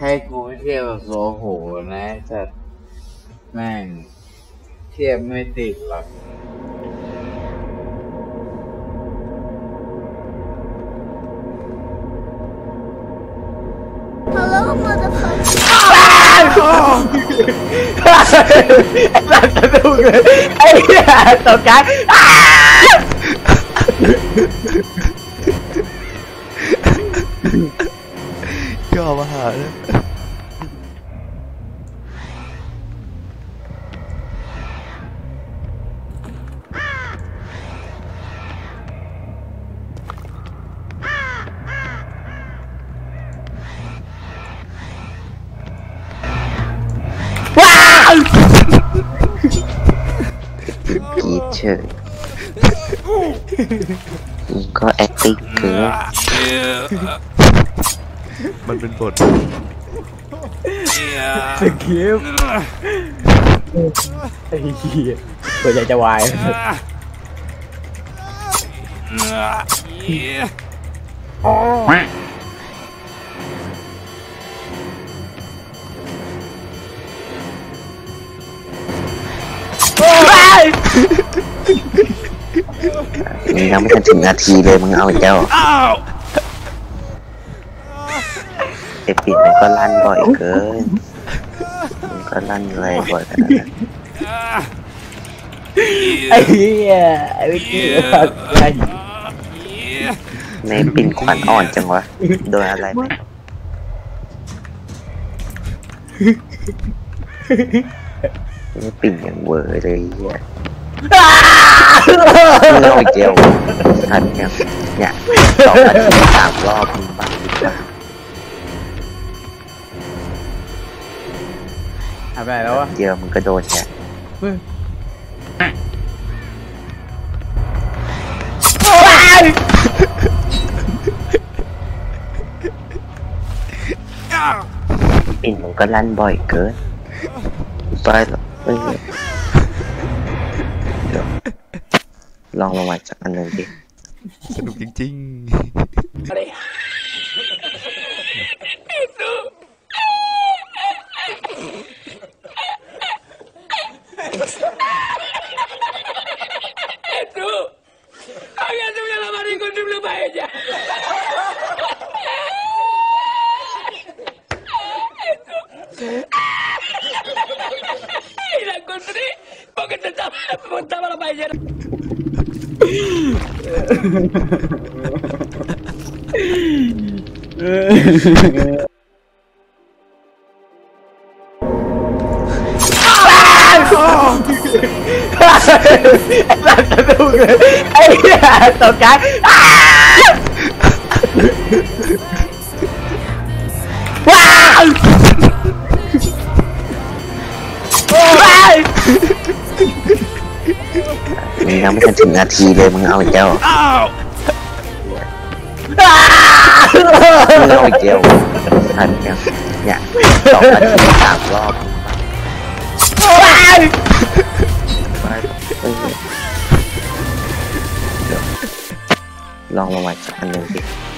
ให้กูเทียบกับโซโหนะแต่แม่งเทียบไม่ติดหรอก Hello, motherfucker. สัตว์สะดุ้งเลยไอ้เหี้ยตกใจอ้าย่อมาหาเลย ว้าวกรีดเฉยมึงก็แอคติ้งเกินมันเป็นบทสกิปไอ้เหี้ยตัวใหญ่จะวาย มึงยังไม่ทันถึงนาทีเลยมึงเอาอีกแล้วไอปิดมันก็ลั่นบ่อยเกินมันก็ลั่นอะไรบ่อยขนาดนั้นไอ้เหี้ยไอ้วิกกี้ไอ้ในปิ่นขวัญอ่อนจังวะ โดนอะไรไหมในปิ่นอย่างเวอร์เลยเฮียมึงเอาอีกเดียวทันเนี่ยเนี่ยสองนาทีสามรอบมึงบ้างดีกว่าทำอะไรแล้ววะเดียวมึงก็โดนเนี่ยปิ่นมึงก็ลั่นบ่อยเกินไปหรอ กไม่เหนื่อยเดี๋ยวลองลงมาจากอันหนึ่งดิสนุกจริงสัตว์สะดุ้งเลยไอ้ เหี้ยตกใมึงยังไม่ทันถึงนาทีเลยมึงเอาอีกแล้วมึงเอาอีกเดียวทันเนี่ยเนี่ยสองนาทีสามรอบว้าวไปไม่เหนื่อยเดี๋ยวลองลงมาจากอันหนึ่งดิๆสนุกจริง